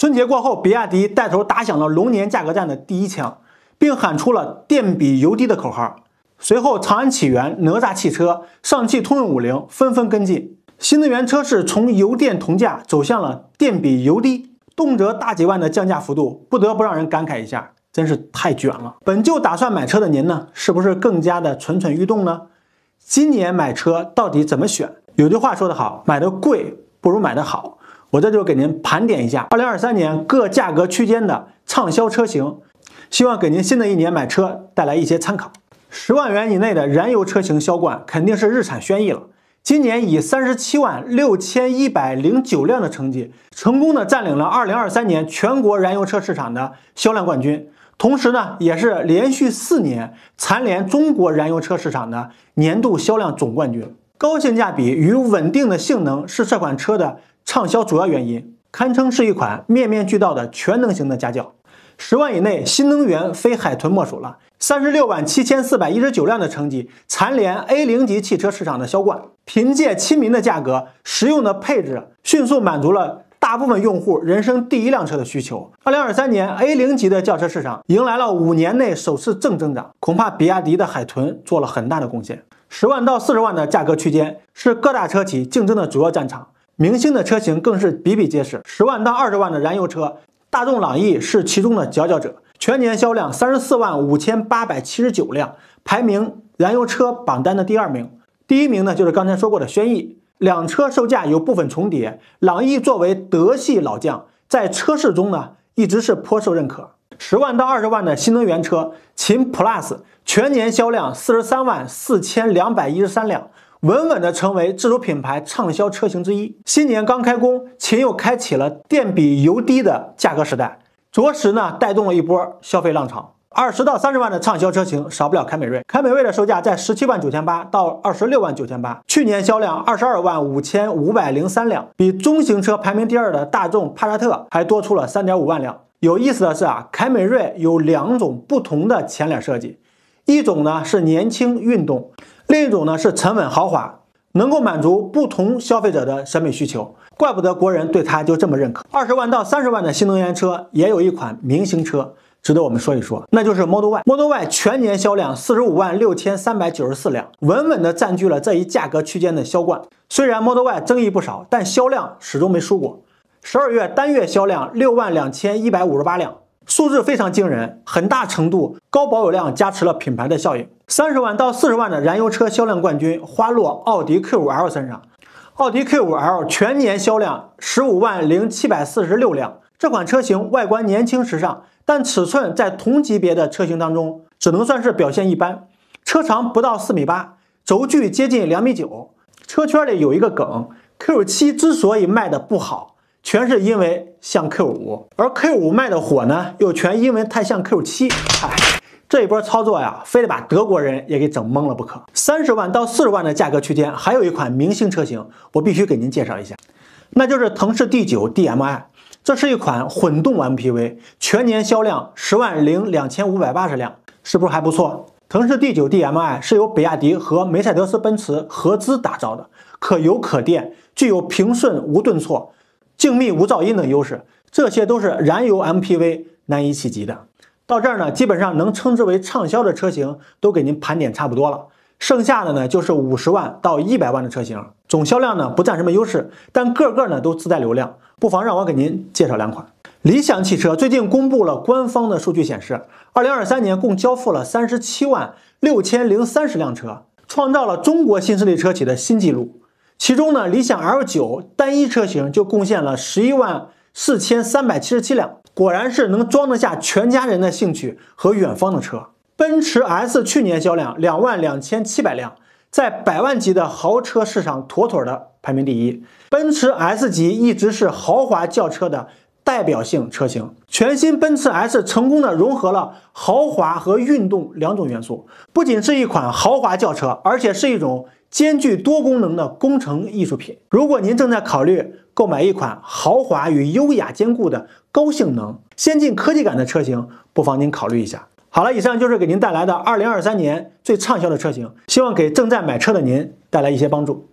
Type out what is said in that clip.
春节过后，比亚迪带头打响了龙年价格战的第一枪，并喊出了“电比油低”的口号。随后，长安启源、哪吒汽车、上汽通用五菱纷纷跟进，新能源车市从油电同价走向了电比油低，动辄大几万的降价幅度，不得不让人感慨一下，真是太卷了。本就打算买车的您呢，是不是更加的蠢蠢欲动呢？今年买车到底怎么选？有句话说得好，买的贵不如买的好。我这就给您盘点一下二零二三年各价格区间的畅销车型，希望给您新的一年买车带来一些参考。十万元以内的燃油车型销冠肯定是日产轩逸了。今年以三十七万六千一百零九辆的成绩，成功的占领了二零二三年全国燃油车市场的销量冠军，同时呢，也是连续四年蝉联中国燃油车市场的年度销量总冠军。高性价比与稳定的性能是这款车的畅销主要原因，堪称是一款面面俱到的全能型的家轿。十万以内，新能源非海豚莫属了。三十六万七千四百一十九辆的成绩，蝉联 A 零级汽车市场的销冠。凭借亲民的价格、实用的配置，迅速满足了大部分用户人生第一辆车的需求。二零二三年 A 零级的轿车市场迎来了五年内首次正增长，恐怕比亚迪的海豚做了很大的贡献。十万到四十万的价格区间是各大车企竞争的主要战场，明星的车型更是比比皆是。十万到二十万的燃油车，大众朗逸是其中的佼佼者。全年销量三十四万五千八百七十九辆，排名燃油车榜单的第二名。第一名呢，就是刚才说过的轩逸。两车售价有部分重叠，朗逸作为德系老将，在车市中呢一直是颇受认可。十万到二十万的新能源车，秦 Plus 全年销量四十三万四千两百一十三辆，稳稳的成为自主品牌畅销车型之一。新年刚开工，秦又开启了电比油低的价格时代。着实呢，带动了一波消费浪潮。二十到三十万的畅销车型少不了凯美瑞。凯美瑞的售价在十七万九千八到二十六万九千八，去年销量二十二万五千五百零三辆，比中型车排名第二的大众帕萨特还多出了三点五万辆。有意思的是啊，凯美瑞有两种不同的前脸设计，一种呢是年轻运动，另一种呢是沉稳豪华。能够满足不同消费者的审美需求，怪不得国人对它就这么认可。二十万到三十万的新能源车也有一款明星车值得我们说一说，那就是 Model Y。Model Y 全年销量四十五万六千三百九十四辆，稳稳地占据了这一价格区间的销冠。虽然 Model Y 争议不少，但销量始终没输过。十二月单月销量六万两千一百五十八辆。数字非常惊人，很大程度高保有量加持了品牌的效应。三十万到四十万的燃油车销量冠军花落奥迪 Q5L 身上。奥迪 Q5L 全年销量十五万零七百四十六辆。这款车型外观年轻时尚，但尺寸在同级别的车型当中只能算是表现一般。车长不到四米八，轴距接近两米九。车圈里有一个梗，Q7 之所以卖的不好。全是因为像 Q 五，而 Q 五卖的火呢，又全因为太像 Q 七。哎，这一波操作呀，非得把德国人也给整懵了不可。三十万到四十万的价格区间，还有一款明星车型，我必须给您介绍一下，那就是腾势 D 九 DM-i。这是一款混动 MPV，全年销量十万零两千五百八十辆，是不是还不错？腾势 D 九 DM-i 是由比亚迪和梅赛德斯奔驰合资打造的，可油可电，具有平顺无顿挫。静谧无噪音等优势，这些都是燃油 MPV 难以企及的。到这儿呢，基本上能称之为畅销的车型都给您盘点差不多了。剩下的呢，就是五十万到一百万的车型，总销量呢不占什么优势，但个个呢都自带流量。不妨让我给您介绍两款。理想汽车最近公布了官方的数据显示，二零二三年共交付了三十七万六千零三十辆车，创造了中国新势力车企的新纪录。其中呢，理想 L 九单一车型就贡献了十一万四千三百七十七辆，果然是能装得下全家人的兴趣和远方的车。奔驰 S 去年销量两万两千七百辆，在百万级的豪车市场妥妥的排名第一。奔驰 S 级一直是豪华轿车的代表性车型，全新奔驰 S 成功的融合了豪华和运动两种元素，不仅是一款豪华轿车，而且是一种。兼具多功能的工程艺术品。如果您正在考虑购买一款豪华与优雅兼顾的高性能、先进科技感的车型，不妨您考虑一下。好了，以上就是给您带来的2023年最畅销的车型，希望给正在买车的您带来一些帮助。